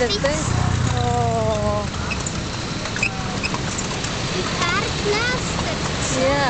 Ganda. Oh. Yeah.